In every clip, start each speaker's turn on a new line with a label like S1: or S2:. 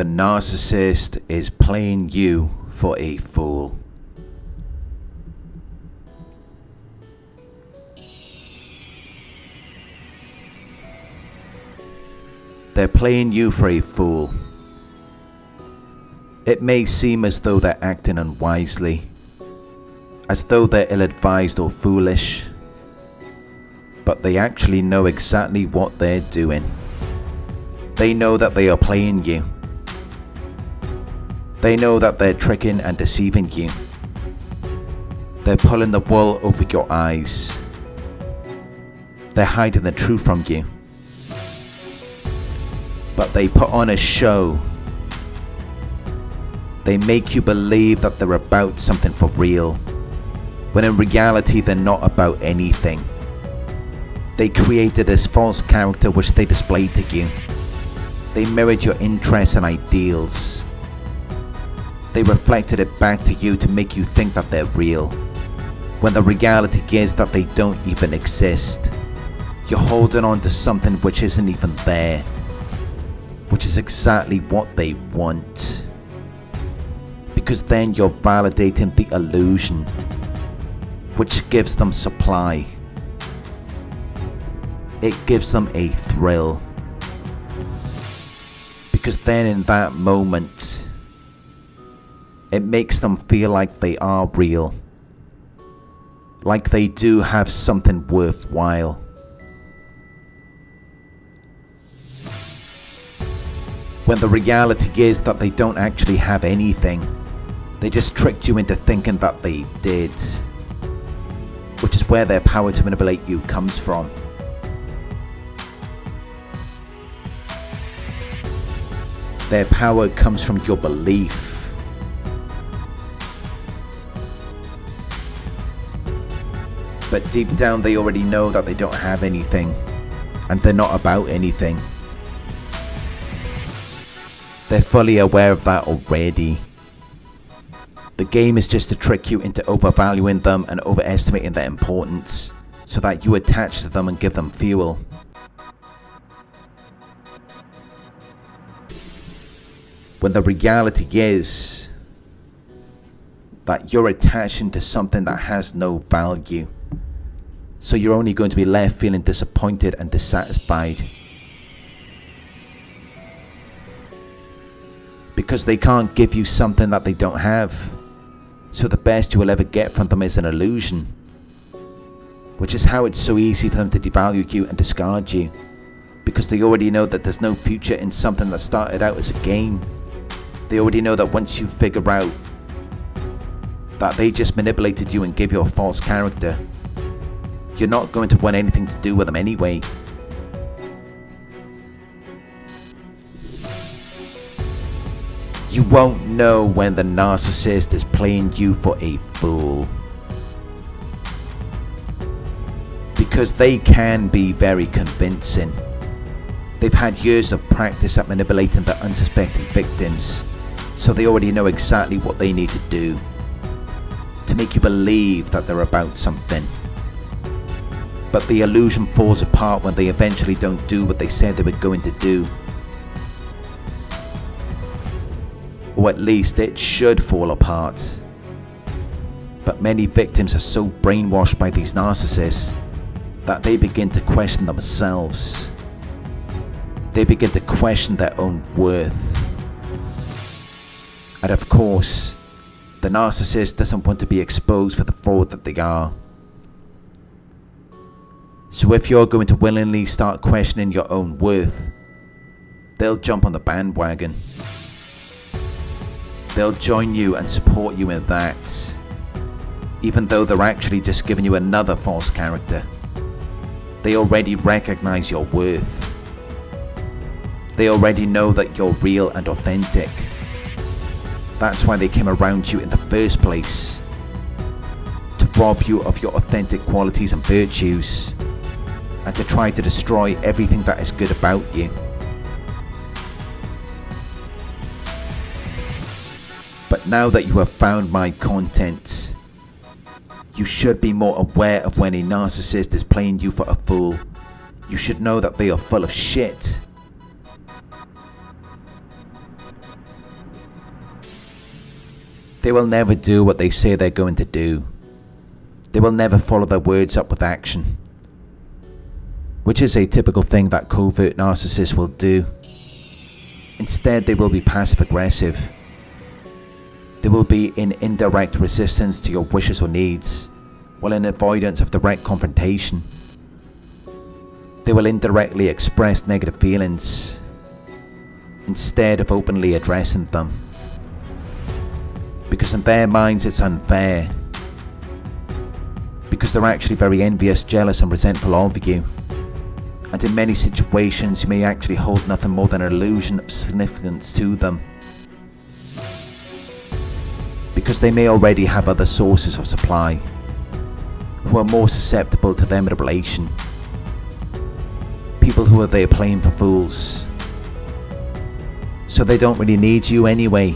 S1: The narcissist is playing you for a fool. They're playing you for a fool. It may seem as though they're acting unwisely, as though they're ill advised or foolish, but they actually know exactly what they're doing. They know that they are playing you. They know that they're tricking and deceiving you. They're pulling the wool over your eyes. They're hiding the truth from you. But they put on a show. They make you believe that they're about something for real, when in reality they're not about anything. They created this false character which they displayed to you. They mirrored your interests and ideals. They reflected it back to you to make you think that they're real, when the reality is that they don't even exist. You're holding on to something which isn't even there, which is exactly what they want. Because then you're validating the illusion, which gives them supply. It gives them a thrill. Because then in that moment, it makes them feel like they are real. Like they do have something worthwhile. When the reality is that they don't actually have anything. They just tricked you into thinking that they did. Which is where their power to manipulate you comes from. Their power comes from your belief. But deep down they already know that they don't have anything. And they're not about anything. They're fully aware of that already. The game is just to trick you into overvaluing them and overestimating their importance, so that you attach to them and give them fuel. When the reality is that you're attaching to something that has no value. So you're only going to be left feeling disappointed and dissatisfied. Because they can't give you something that they don't have. So the best you will ever get from them is an illusion. Which is how it's so easy for them to devalue you and discard you. Because they already know that there's no future in something that started out as a game. They already know that once you figure out that they just manipulated you and gave you a false character, you're not going to want anything to do with them anyway. You won't know when the narcissist is playing you for a fool. Because they can be very convincing. They've had years of practice at manipulating their unsuspecting victims, so they already know exactly what they need to do to make you believe that they're about something. But the illusion falls apart when they eventually don't do what they said they were going to do. Or at least it should fall apart. But many victims are so brainwashed by these narcissists that they begin to question themselves. They begin to question their own worth. And of course, the narcissist doesn't want to be exposed for the fraud that they are. So if you're going to willingly start questioning your own worth, they'll jump on the bandwagon. They'll join you and support you in that, even though they're actually just giving you another false character. They already recognize your worth. They already know that you're real and authentic. That's why they came around you in the first place. To rob you of your authentic qualities and virtues and to try to destroy everything that is good about you. But now that you have found my content, you should be more aware of when a narcissist is playing you for a fool. You should know that they are full of shit. They will never do what they say they're going to do. They will never follow their words up with action. Which is a typical thing that covert narcissists will do. Instead, they will be passive aggressive. They will be in indirect resistance to your wishes or needs, while in avoidance of direct confrontation. They will indirectly express negative feelings instead of openly addressing them. Because in their minds it's unfair. Because they're actually very envious, jealous and resentful of you. And in many situations you may actually hold nothing more than an illusion of significance to them. Because they may already have other sources of supply who are more susceptible to their manipulation. People who are there playing for fools. So they don't really need you anyway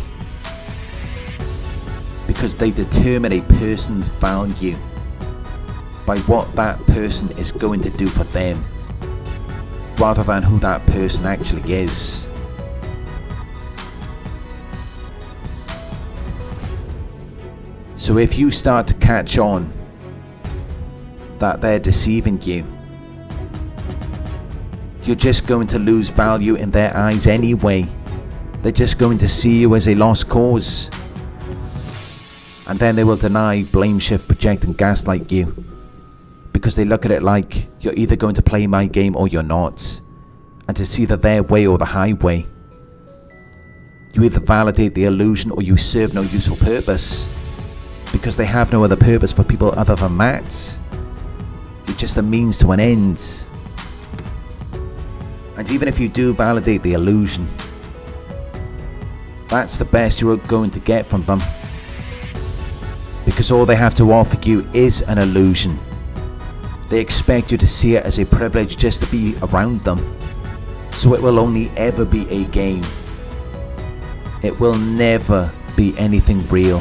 S1: because they determine a person's value by what that person is going to do for them rather than who that person actually is. So if you start to catch on that they're deceiving you, you're just going to lose value in their eyes anyway. They're just going to see you as a lost cause and then they will deny, blame shift, project and gaslight you. Because they look at it like you're either going to play my game or you're not. And it's either their way or the highway. You either validate the illusion or you serve no useful purpose. Because they have no other purpose for people other than that. You're just a means to an end. And even if you do validate the illusion, that's the best you're going to get from them because all they have to offer you is an illusion. They expect you to see it as a privilege just to be around them, so it will only ever be a game. It will never be anything real,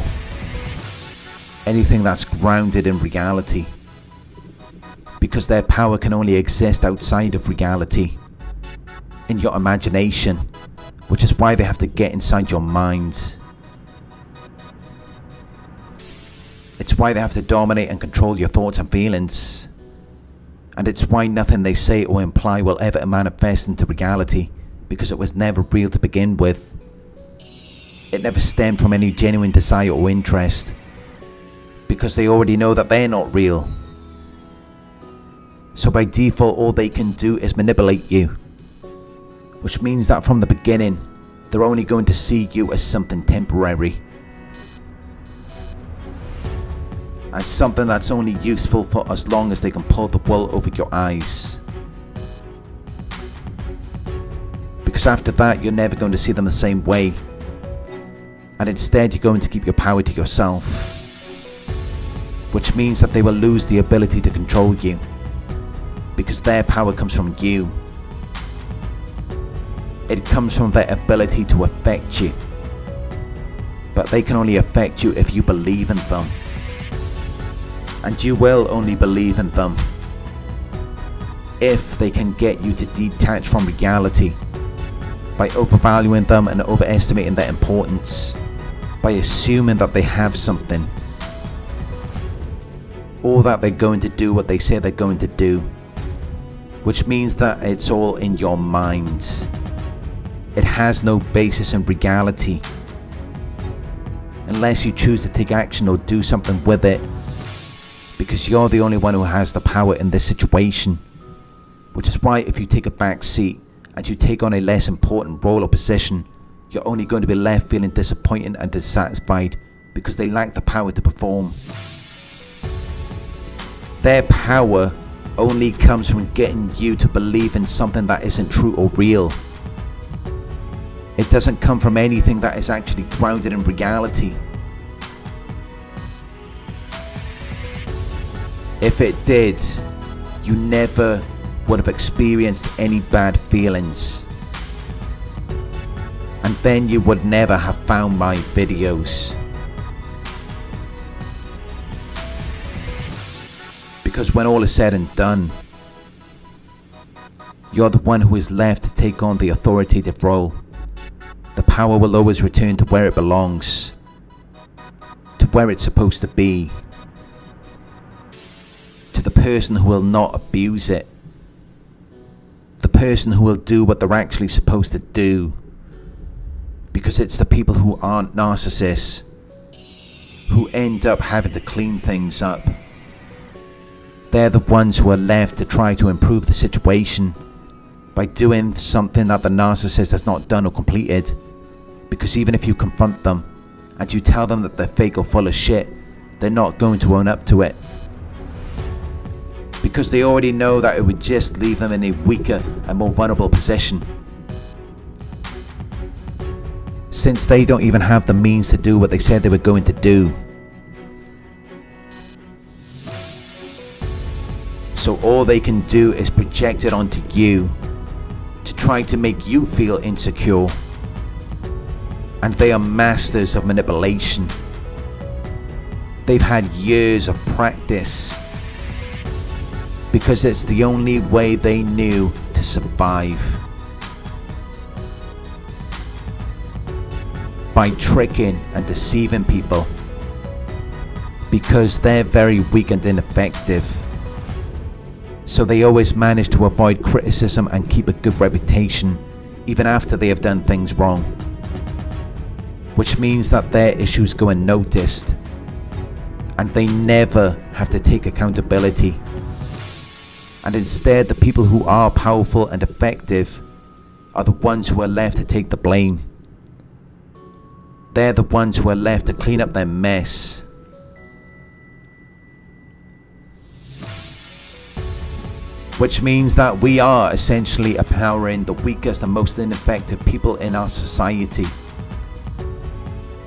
S1: anything that's grounded in reality, because their power can only exist outside of reality, in your imagination, which is why they have to get inside your mind why they have to dominate and control your thoughts and feelings. And it's why nothing they say or imply will ever manifest into reality, because it was never real to begin with. It never stemmed from any genuine desire or interest, because they already know that they're not real. So by default all they can do is manipulate you. Which means that from the beginning, they're only going to see you as something temporary. As something that's only useful for as long as they can pull the wool over your eyes. Because after that, you're never going to see them the same way. And instead, you're going to keep your power to yourself. Which means that they will lose the ability to control you. Because their power comes from you. It comes from their ability to affect you. But they can only affect you if you believe in them and you will only believe in them if they can get you to detach from reality by overvaluing them and overestimating their importance, by assuming that they have something, or that they're going to do what they say they're going to do, which means that it's all in your mind. It has no basis in reality. Unless you choose to take action or do something with it because you're the only one who has the power in this situation. Which is why if you take a back seat and you take on a less important role or position, you're only going to be left feeling disappointed and dissatisfied because they lack the power to perform. Their power only comes from getting you to believe in something that isn't true or real. It doesn't come from anything that is actually grounded in reality. If it did, you never would have experienced any bad feelings. And then you would never have found my videos. Because when all is said and done, you're the one who is left to take on the authoritative role. The power will always return to where it belongs. To where it's supposed to be. Person who will not abuse it. The person who will do what they're actually supposed to do. Because it's the people who aren't narcissists who end up having to clean things up. They're the ones who are left to try to improve the situation by doing something that the narcissist has not done or completed. Because even if you confront them and you tell them that they're fake or full of shit, they're not going to own up to it. Because they already know that it would just leave them in a weaker and more vulnerable position. Since they don't even have the means to do what they said they were going to do. So all they can do is project it onto you to try to make you feel insecure. And they are masters of manipulation. They've had years of practice because it's the only way they knew to survive. By tricking and deceiving people because they're very weak and ineffective so they always manage to avoid criticism and keep a good reputation even after they have done things wrong. Which means that their issues go unnoticed and they never have to take accountability. And instead the people who are powerful and effective are the ones who are left to take the blame. They're the ones who are left to clean up their mess which means that we are essentially empowering the weakest and most ineffective people in our society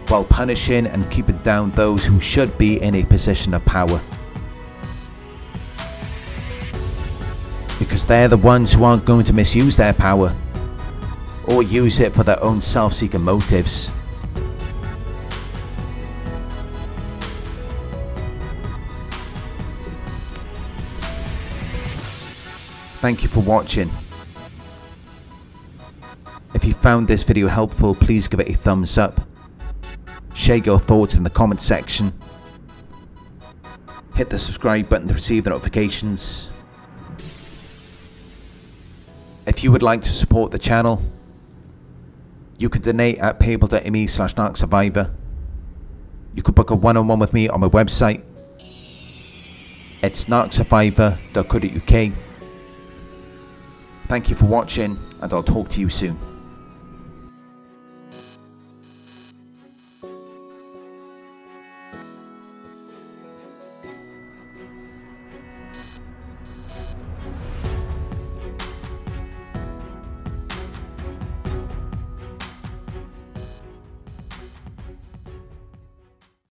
S1: while punishing and keeping down those who should be in a position of power. Because they're the ones who aren't going to misuse their power or use it for their own self-seeking motives. Thank you for watching. If you found this video helpful, please give it a thumbs up. Share your thoughts in the comment section. Hit the subscribe button to receive the notifications. If you would like to support the channel, you can donate at paypal.me slash narcsurvivor. You can book a one-on-one -on -one with me on my website. It's narcsurvivor.co.uk. Thank you for watching and I'll talk to you soon.